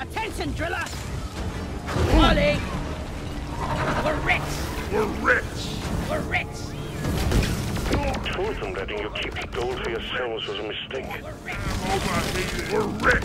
Attention, driller! Molly! We're rich! We're rich! We're rich! Told them letting you keep the gold for yourselves was a mistake. We're rich!